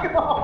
fuck about.